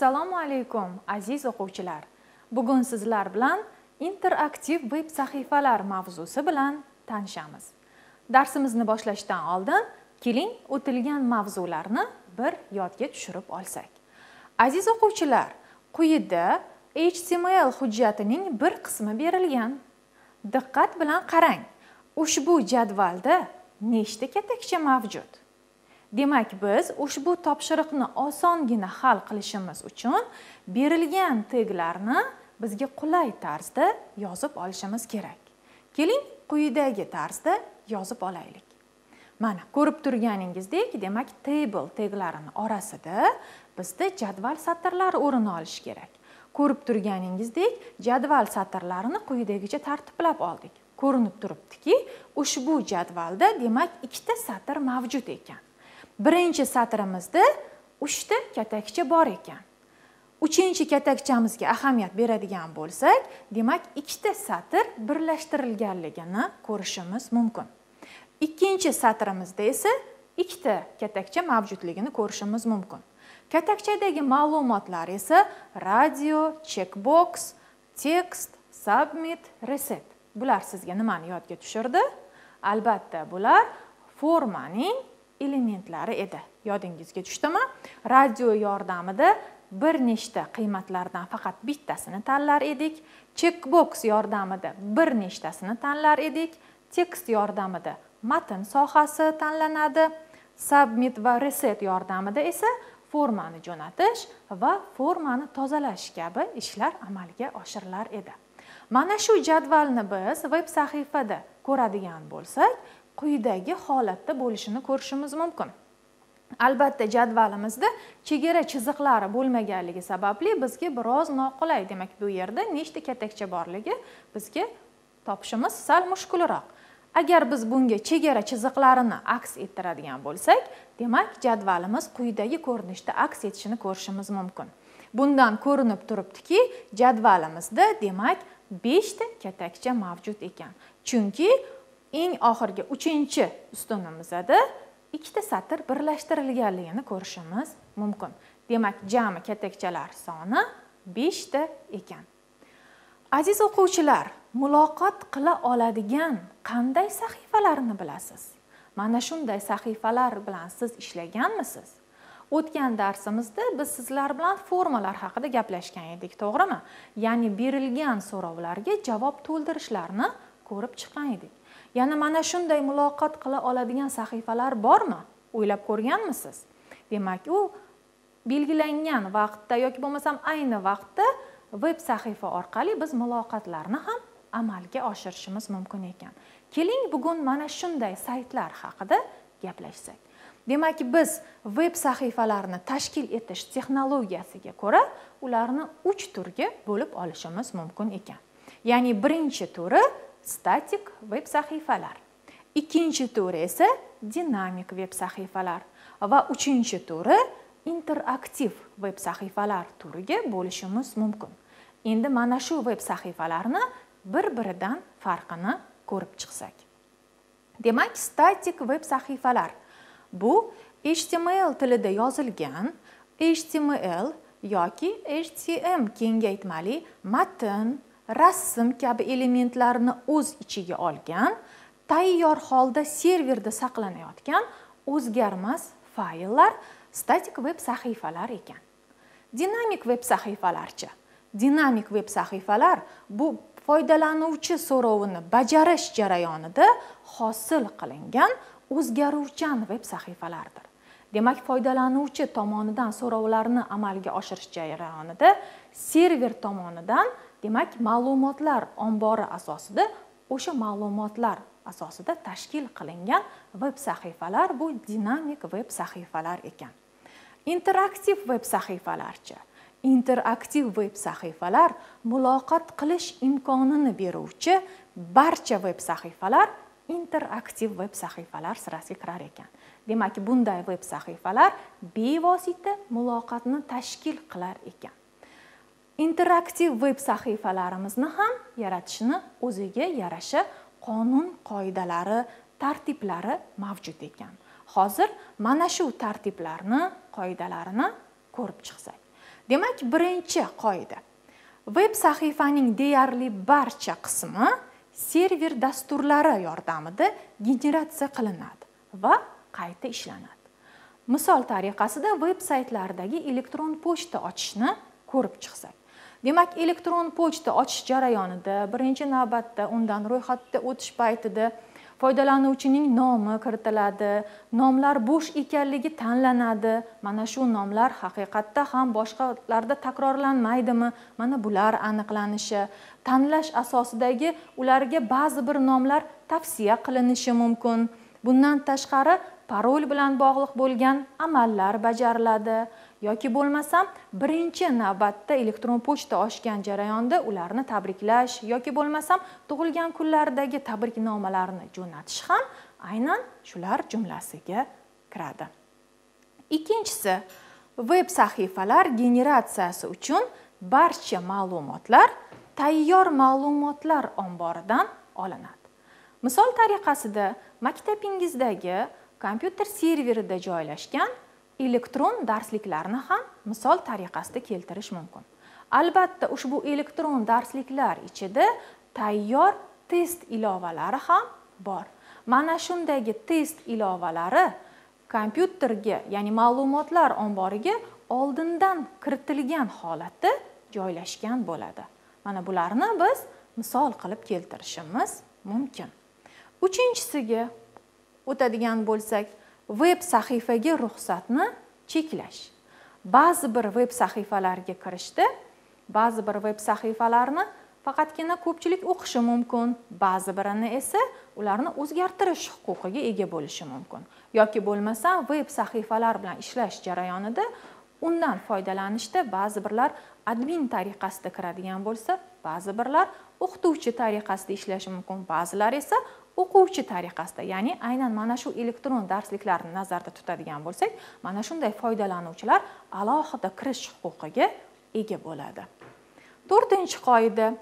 assalomu alaykum aziz o'quvchilar. Bugun sizlar bilan interaktiv veb sahifalar mavzusi bilan tanishamiz. Darsimizni boshlashdan oldin keling o'tilgan mavzularni bir yodga tushirib olsak. Aziz o'quvchilar quyida html hujjatining bir qismi berilgan. Diqqat bilan qarang ushbu jadvalda nechta katakcha mavjud? Demak biz ushbu topshiriqni osongina hal qilishimiz uchun berilgan teglarni bizga qulay tarzda yozib olishimiz kerak. Keling quyidagi tarzda yozib olaylik. Mana ko'rib turganingizdek demak table teglarini orasida bizda jadval satrlari o'rin olishi kerak. Ko'rib turganingizdek jadval satrlarini quyidagicha tartiblab oldik. Ko'rinib turibdiki ushbu jadvalda demak ikkita satr mavjud ekan. Birinchi satrimizda uchta katakcha bor ekan. Uchinchi katakchamizga ahamiyat beradigan bo'lsak demak ikkita satr birlashtirilganligini ko'rishimiz mumkin. Ikkinchi satrimizda esa ikkita katakcha mavjudligini ko'rishimiz mumkin. Katakchadagi ma'lumotlar esa radio checkbox tekst submit reset. Bular sizga nimani yodga tushirdi? Albatta bular formaning elementlari edi. Yodingizga tushdimi? Radio yordamida bir nechta qiymatlardan faqat bittasini tanlar edik. Checkbox yordamida bir nechtasini tanlar edik. Tekst yordamida matn sohasi tanlanadi. Submit va reset yordamida esa formani jo'natish va formani tozalash kabi ishlar amalga oshirilar edi. Mana shu jadvalni biz veb sahifada ko'radigan bo'lsak quyidagi holatda bo'lishini ko'rishimiz mumkin. Albatta jadvalimizda chegara chiziqlari bo'lmaganligi sababli bizga biroz noqulay demak bu yerda nechta katakcha borligi bizga topishimiz sal mushkulroq. Agar biz bunga chegara chiziqlarini aks ettiradigan bo'lsak demak jadvalimiz quyidagi ko'rinishda aks etishini ko'rishimiz mumkin. Bundan ko'rinib turibdiki jadvalimizda demak beshta katakcha mavjud ekan. Chunki eng oxirgi uchinchi ustunimizda ikkita satr birlashtirilganligini ko'rishimiz mumkin. Demak jami katakchalar soni beshta ekan. Aziz o'quvchilar muloqot qila oladigan qanday sahifalarni bilasiz? Mana shunday sahifalar bilan siz ishlaganmisiz? O'tgan darsimizda biz sizlar bilan formalar haqida gaplashgan edik to'g'rimi? Ya'ni berilgan so'rovlarga javob to'ldirishlarni ko'rib chiqqan edik. Yana mana shunday muloqot qila oladigan sahifalar bormi? O'ylab ko'rganmisiz? Demak u belgilangan vaqtda yoki bo'lmasam ayni vaqtda veb sahifa orqali biz muloqotlarni ham amalga oshirishimiz mumkin ekan. Keling bugun mana shunday saytlar haqida gaplashsak. Demak biz veb sahifalarni tashkil etish texnologiyasiga ko'ra ularni uch turga bo'lib olishimiz mumkin ekan. Ya'ni birinchi turi statik veb sahifalar ikkinchi turi esa dinamik veb sahifalar va uchinchi turi interaktiv veb sahifalar turiga bo'lishimiz mumkin. Endi mana shu veb sahifalarni bir biridan farqini ko'rib chiqsak. Demak statik veb sahifalar bu html tilida yozilgan html yoki htm kengaytmali matn rasm kabi elementlarni o'z ichiga olgan tayyor holda serverda saqlanayotgan o'zgarmas fayllar statik veb sahifalar ekan. Dinamik veb sahifalarchi. Dinamik veb sahifalar bu foydalanuvchi so'rovini bajarish jarayonida hosil qilingan o'zgaruvchan veb sahifalardir. Demak foydalanuvchi tomonidan so'rovlarni amalga oshirish jarayonida server tomonidan demak ma'lumotlar ombori asosida o'sha ma'lumotlar asosida tashkil qilingan veb sahifalar bu dinamik veb sahifalar ekan. Interaktiv veb sahifalarchi interaktiv veb sahifalar muloqot qilish imkonini beruvchi barcha veb sahifalar interaktiv veb sahifalar sirasiga kirar ekan. Demak bunday veb sahifalar bevosita muloqotni tashkil qilar ekan. Interaktiv veb sahifalarimizni ham yaratishni o'ziga yarasha qonun qoidalari tartiblari mavjud ekan. Hozir mana shu tartiblarni qoidalarini ko'rib chiqsak. Demak birinchi qoida. Veb sahifaning deyarli barcha qismi server dasturlari yordamida generatsiya qilinadi va qayta ishlanadi. Misol tariqasida veb saytlardagi elektron pochta ochishni ko'rib chiqsak. Demak elektron pochta ochish jarayonida birinchi navbatda undan ro'yxatda o'tish paytida foydalanuvchining nomi kiritiladi. Nomlar bo'sh ekanligi tanlanadi. Mana shu nomlar haqiqatda ham boshqalarda takrorlanmaydimi? Mana bular aniqlanishi. Tanlash asosidagi ularga ba'zi bir nomlar tavsiya qilinishi mumkin. Bundan tashqari parol bilan bog'liq bo'lgan amallar bajariladi. Yoki bo'lmasam birinchi navbatda elektron pochta ochgan jarayonda ularni tabriklash yoki bo'lmasam tug'ilgan kunlaridagi tabriknomalarni jo'natish ham aynan shular jumlasiga kiradi. Ikkinchisi veb sahifalar generatsiyasi uchun barcha ma'lumotlar tayyor ma'lumotlar omboridan olinadi. Misol tariqasida maktabingizdagi kompyuter serverida joylashgan elektron darsliklarni ham misol tariqasida keltirish mumkin. Albatta ushbu elektron darsliklar ichida tayyor test ilovalari ham bor. Mana shundagi test ilovalari kompyuterga ya'ni ma'lumotlar omboriga oldindan kiritilgan holatda joylashgan bo'ladi. Mana bularni biz misol qilib keltirishimiz mumkin. Uchinchisiga o'tadigan bo'lsak veb sahifaga ruxsatni cheklash. Ba'zi bir veb sahifalarga kirishda ba'zi bir veb sahifalarni faqatgina ko'pchilik o'qishi mumkin ba'zi birini esa ularni o'zgartirish huquqiga ega bo'lishi mumkin. Yoki bo'lmasa veb sahifalar bilan ishlash jarayonida undan foydalanishda ba'zi birlar admin tariqasida kiradigan bo'lsa ba'zi birlar o'qituvchi tariqasida ishlashi mumkin ba'zilar esa o'quvchi tariqasida ya'ni aynan mana shu elektron darsliklarni nazarda tutadigan bo'lsak mana shunday foydalanuvchilar alohida kirish huquqiga ega bo'ladi. To'rtinchi qoida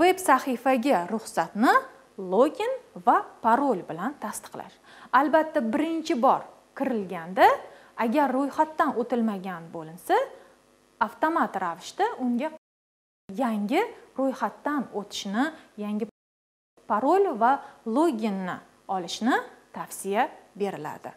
veb sahifaga ruxsatni login va parol bilan tasdiqlash. Albatta birinchi bor kirilganda agar ro'yxatdan o'tilmagan bo'linsa avtomat ravishda unga yangi ro'yxatdan o'tishni yangi parol va loginni olishni tavsiya beriladi.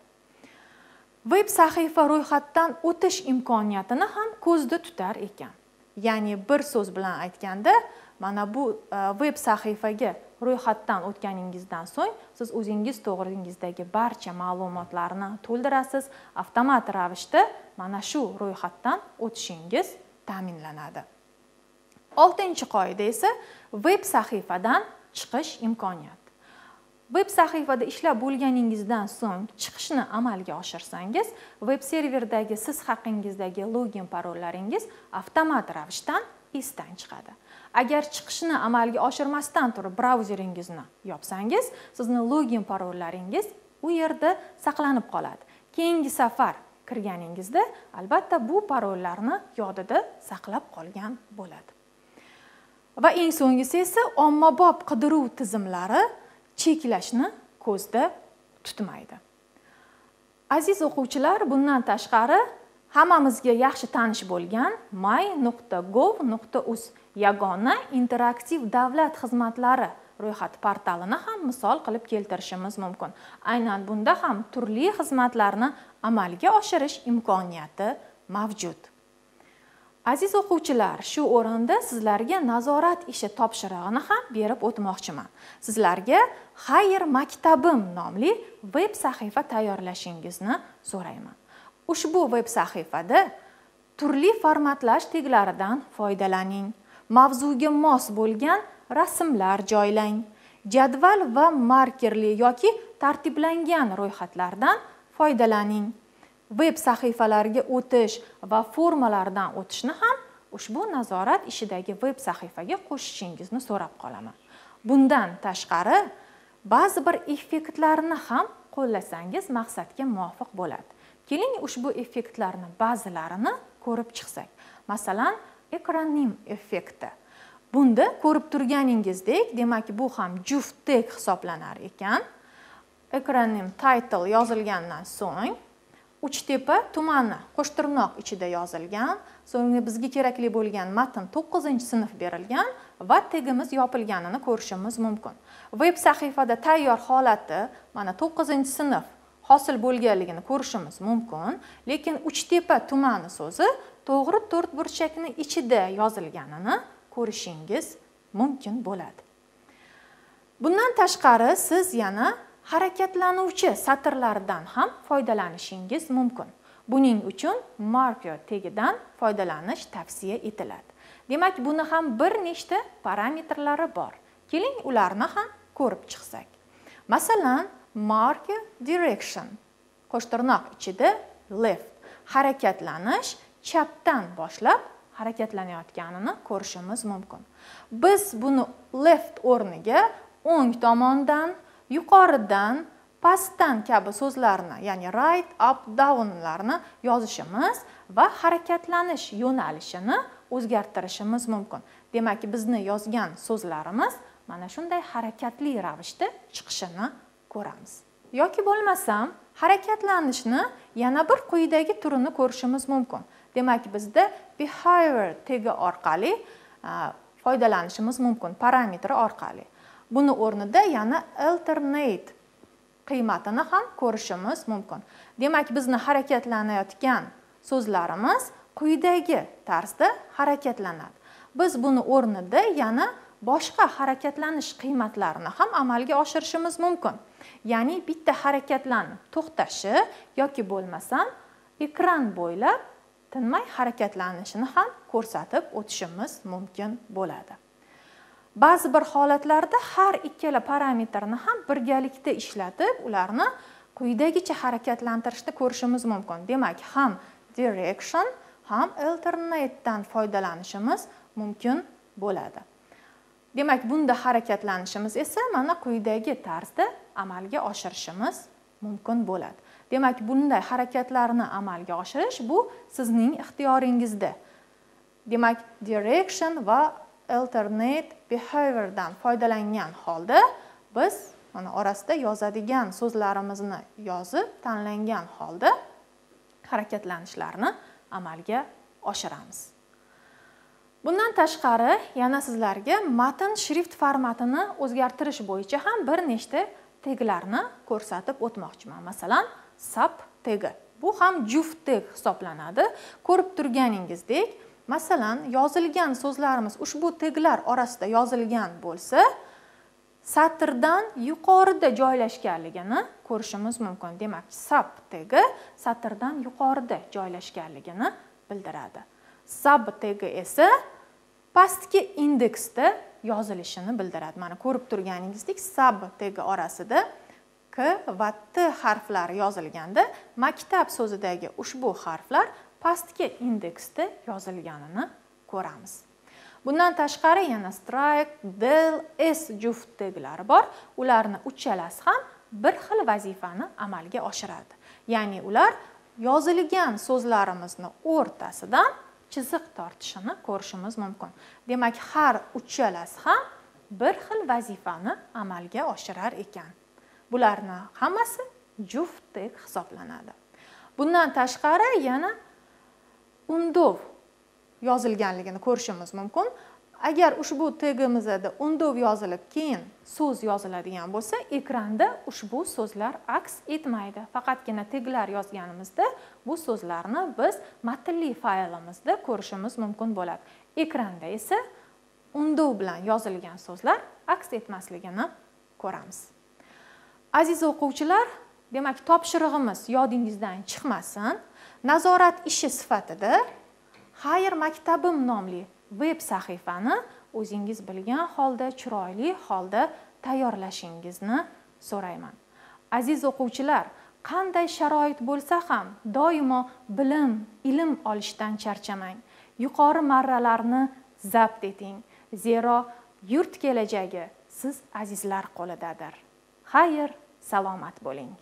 Veb sahifa ro'yxatdan o'tish imkoniyatini ham ko'zda tutar ekan. Ya'ni bir so'z bilan aytganda mana bu e, veb sahifaga ro'yxatdan o'tganingizdan so'ng siz o'zingiz to'g'ringizdagi barcha ma'lumotlarni to'ldirasiz. Avtomat ravishda mana shu ro'yxatdan o'tishingiz ta'minlanadi. Oltinchi qoida esa veb sahifadan chiqish imkoniyati veb sahifada ishlab bo'lganingizdan so'ng chiqishni amalga oshirsangiz veb serverdagi siz haqingizdagi login parollaringiz avtomat ravishdan esdan chiqadi. Agar chiqishni amalga oshirmasdan turib brauzeringizni yopsangiz sizni login parollaringiz u yerda saqlanib qoladi. Keyingi safar kirganingizda albatta bu parollarni yodida saqlab qolgan bo'ladi. Va eng so'nggisi esa ommabop qidiruv tizimlari cheklashni ko'zda tutmaydi. Aziz o'quvchilar bundan tashqari hammamizga yaxshi tanish bo'lgan may nuqta gov nuqta uz yagona interaktiv davlat xizmatlari ro'yxat portalini ham misol qilib keltirishimiz mumkin. Aynan bunda ham turli xizmatlarni amalga oshirish imkoniyati mavjud. Aziz o'quvchilar shu o'rinda sizlarga nazorat ishi topshirig'ini ham berib o'tmoqchiman. Sizlarga xayr maktabim nomli veb sahifa tayyorlashingizni so'rayman. Ushbu veb sahifada turli formatlash teglaridan foydalaning mavzuga mos bo'lgan rasmlar joylang jadval va markerli yoki tartiblangan ro'yxatlardan foydalaning. Veb sahifalarga o'tish va formalardan o'tishni ham ushbu nazorat ishidagi veb sahifaga qo'shishingizni so'rab qolaman. Bundan tashqari ba'zi bir effektlarni ham qo'llasangiz maqsadga muvofiq bo'ladi. Keling ushbu effektlarni ba'zilarini ko'rib chiqsak. Masalan ekronim effekti. Bunda ko'rib turganingizdek demak bu ham juft tek hisoblanar ekan. Ekronim title yozilgandan so'ng uchtepa tumani qo'shtirnoq ichida yozilgan so'ngra bizga kerakli bo'lgan matn to'qqizinchi sinf berilgan va tegimiz yopilganini ko'rishimiz mumkin. Veb sahifada tayyor holati mana to'qqizinchi sinf hosil bo'lganligini ko'rishimiz mumkin lekin uchtepa tumani so'zi to'g'ri to'rt burchakni ichida yozilganini ko'rishingiz mumkin bo'ladi. Bundan tashqari siz yana harakatlanuvchi satrlardan ham foydalanishingiz mumkin. Buning uchun marker tegidan foydalanish tavsiya etiladi. Demak buni ham bir nechta parametrlari bor. Keling ularni ham ko'rib chiqsak. Masalan marker direction qo'shtirnoq ichida left harakatlanish chapdan boshlab harakatlanayotganini ko'rishimiz mumkin. Biz buni left o'rniga o'ng tomondan yuqoridan pastdan kabi so'zlarni ya'ni right up downlarni yozishimiz va harakatlanish yo'nalishini o'zgartirishimiz mumkin. Demak bizni yozgan so'zlarimiz mana shunday harakatli ravishda chiqishini ko'ramiz. Yoki bo'lmasam harakatlanishni yana bir quyidagi turini ko'rishimiz mumkin. Demak bizda behavior tegi orqali foydalanishimiz mumkin parametri orqali. Buni o'rnida yana alternate qiymatini ham ko'rishimiz mumkin. Demak bizni harakatlanayotgan so'zlarimiz quyidagi tarzda harakatlanadi. Biz buni o'rnida yana boshqa harakatlanish qiymatlarini ham amalga oshirishimiz mumkin. Ya'ni bitta harakatlanib to'xtashi yoki bo'lmasam ekran bo'ylab tinmay harakatlanishini ham ko'rsatib o'tishimiz mumkin bo'ladi. Ba'zi bir holatlarda har ikkala parametrni ham birgalikda ishlatib ularni quyidagicha harakatlantirishni ko'rishimiz mumkin. Demak ham direction ham alternatedan foydalanishimiz mumkin bo'ladi. Demak bunda harakatlanishimiz esa mana quyidagi tarzda amalga oshirishimiz mumkin bo'ladi. Demak bunday harakatlarni amalga oshirish bu sizning ixtiyoringizda. Demak direction va alternate behaviordan foydalangan holda biz mana orasida yozadigan so'zlarimizni yozib tanlangan holda harakatlanishlarni amalga oshiramiz. Bundan tashqari yana sizlarga matn shrift formatini o'zgartirish bo'yicha ham bir nechta teglarni ko'rsatib o'tmoqchiman. Masalan sub tegi bu ham juft teg hisoblanadi. Ko'rib turganingizdek masalan yozilgan so'zlarimiz ushbu teglar orasida yozilgan bo'lsa satrdan yuqorida joylashganligini ko'rishimiz mumkin. Demak sub tegi satrdan yuqorida joylashganligini bildiradi. Sub tegi esa pastki indeksda yozilishini bildiradi. Mana ko'rib turganingizdek sub tegi orasida k va t harflari yozilganda maktab so'zidagi ushbu harflar pastki indeksda yozilganini ko'ramiz. Bundan tashqari yana strike del s juft bor. Ularni uchalasi ham bir xil vazifani amalga oshiradi. Ya'ni ular yozilgan so'zlarimizni o'rtasidan chiziq tortishini ko'rishimiz mumkin. Demak har uchalasi ham bir xil vazifani amalga oshirar ekan. Bularni hammasi juftdek hisoblanadi. Bundan tashqari yana undov yozilganligini ko'rishimiz mumkin. Agar ushbu tegimizda undov yozilib keyin so'z yoziladigan bo'lsa ekranda ushbu so'zlar aks etmaydi. Faqatgina teglar yozganimizda bu so'zlarni biz matnli faylimizda ko'rishimiz mumkin bo'ladi. Ekranda esa undov bilan yozilgan so'zlar aks etmasligini ko'ramiz. Aziz o'quvchilar demak topshirig'imiz yodingizdan chiqmasin. Nazorat ishi sifatida xayr maktabim nomli veb sahifani o'zingiz bilgan holda chiroyli holda tayyorlashingizni so'rayman. Aziz o'quvchilar qanday sharoit bo'lsa ham doimo bilim ilm olishdan charchamang. Yuqori marralarni zabt eting. Zero yurt kelajagi siz azizlar qo'lidadir. Xayr salomat bo'ling.